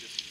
just